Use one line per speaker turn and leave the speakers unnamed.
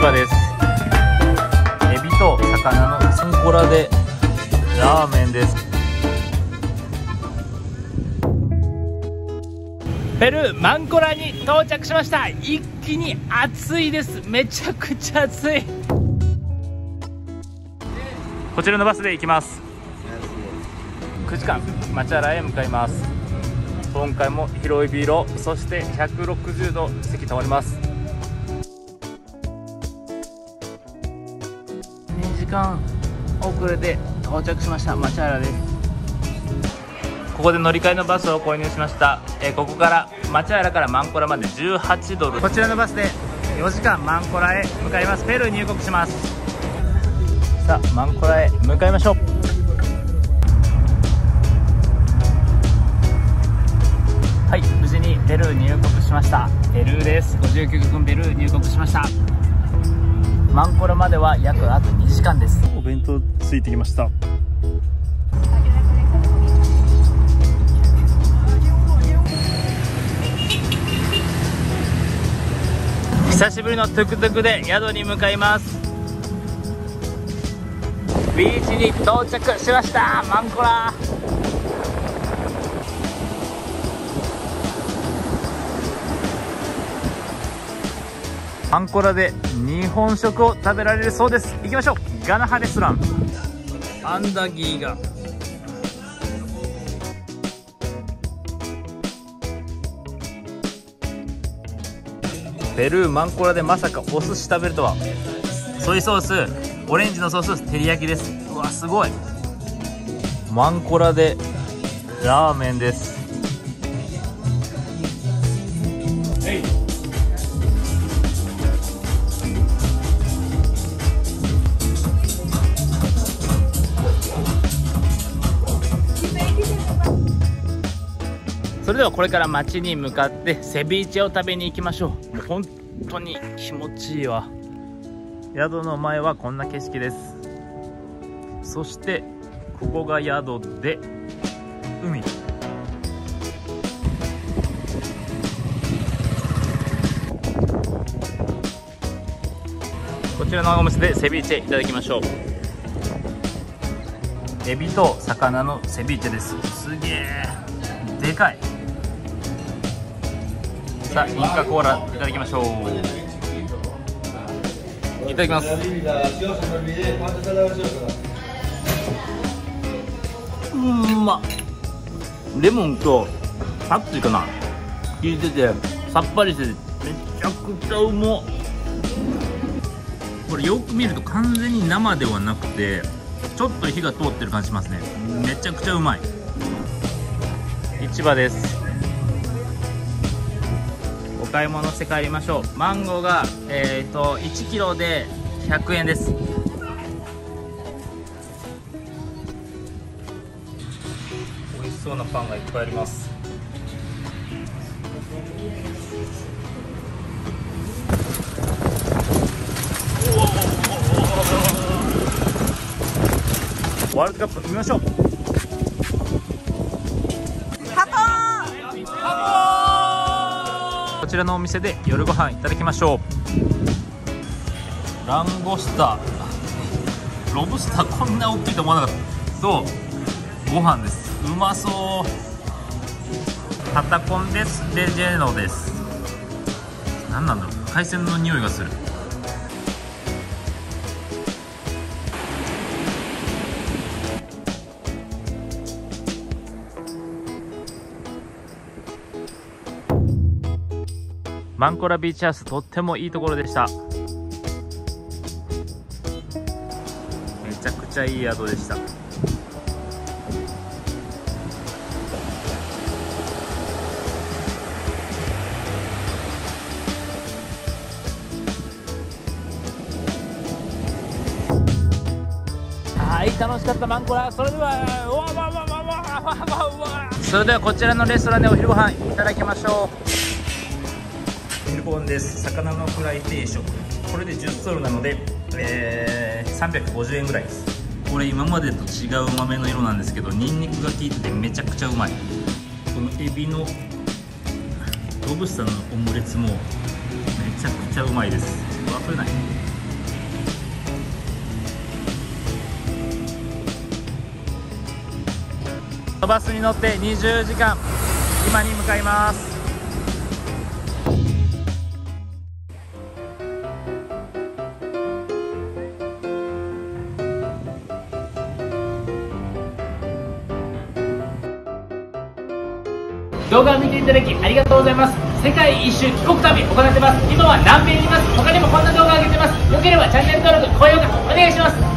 場です。エビと魚のサンコラでラーメンです。ペルーマンコラに到着しました。一気に暑いです。めちゃくちゃ暑い。こちらのバスで行きます。9時間町原へ向かいます。今回も広いビールそして160度席止まります。間遅れで到着しました町原です。ここで乗り換えのバスを購入しました、えーここから町原からマンコラまで18ドル。こちらのバスで4時間マンコラへ向かいます。ペルー入国します。さあマンコラへ向かいましょう。はい無事にペルー入国しました。ペルーです。59カ国ペルー入国しましたマンコラまでは約あと2時間です。
お弁当ついてきました。
久しぶりのトゥクトゥクで宿に向かいます。ビーチに到着しました。マンコラマンコラで日本食を食べられるそうです。行きましょう。ガナハレストラン。アンダギーがペルーマンコラでまさかお寿司食べるとは。ソイソース。オレンジのソース。照り焼きです。うわすごい。マンコラでラーメンですそれではこれから街に向かってセビーチェを食べに行きましょう。もう本当に気持ちいいわ。宿の前はこんな景色です。そしてここが宿で海。こちらのお店でセビーチェいただきましょう。エビと魚のセビーチェです。すげえでかい。さあインカコーラいただきましょう。いただきます。うんまレモンとパクチーかな。効いててさっぱりしててめちゃくちゃうまこれよく見ると完全に生ではなくてちょっと火が通ってる感じしますね。めちゃくちゃうまい。市場です。買い物して帰りましょう。マンゴーがえっ、と1キロで100円です。美味しそうなパンがいっぱいあります。ワールドカップ見ましょう。ちらのお店で夜ご飯いただきましょう。ランゴスター。ロブスターこんな大きいと思わなかった。そう。ご飯です。うまそう。タタコンです。レジェノです。何なんだろう。海鮮の匂いがする。マンコラビーチハウスとってもいいところでした。めちゃくちゃいい宿でした。はい楽しかったマンコラ。それではこちらのレストランでお昼ご飯いただきましょう。ヘルボンです。魚のフライ定食。これで10ソルなので、えー、350円ぐらいです。これ今までと違う豆の色なんですけどニンニクが効いててめちゃくちゃうまい。このエビのロブスターのオムレツもめちゃくちゃうまいです。忘れない？バスに乗って20時間今に向かいます。動画を見ていただきありがとうございます。世界一周帰国旅行ってます。今は南米にいます。他にもこんな動画を上げてます。よければチャンネル登録高評価お願いします。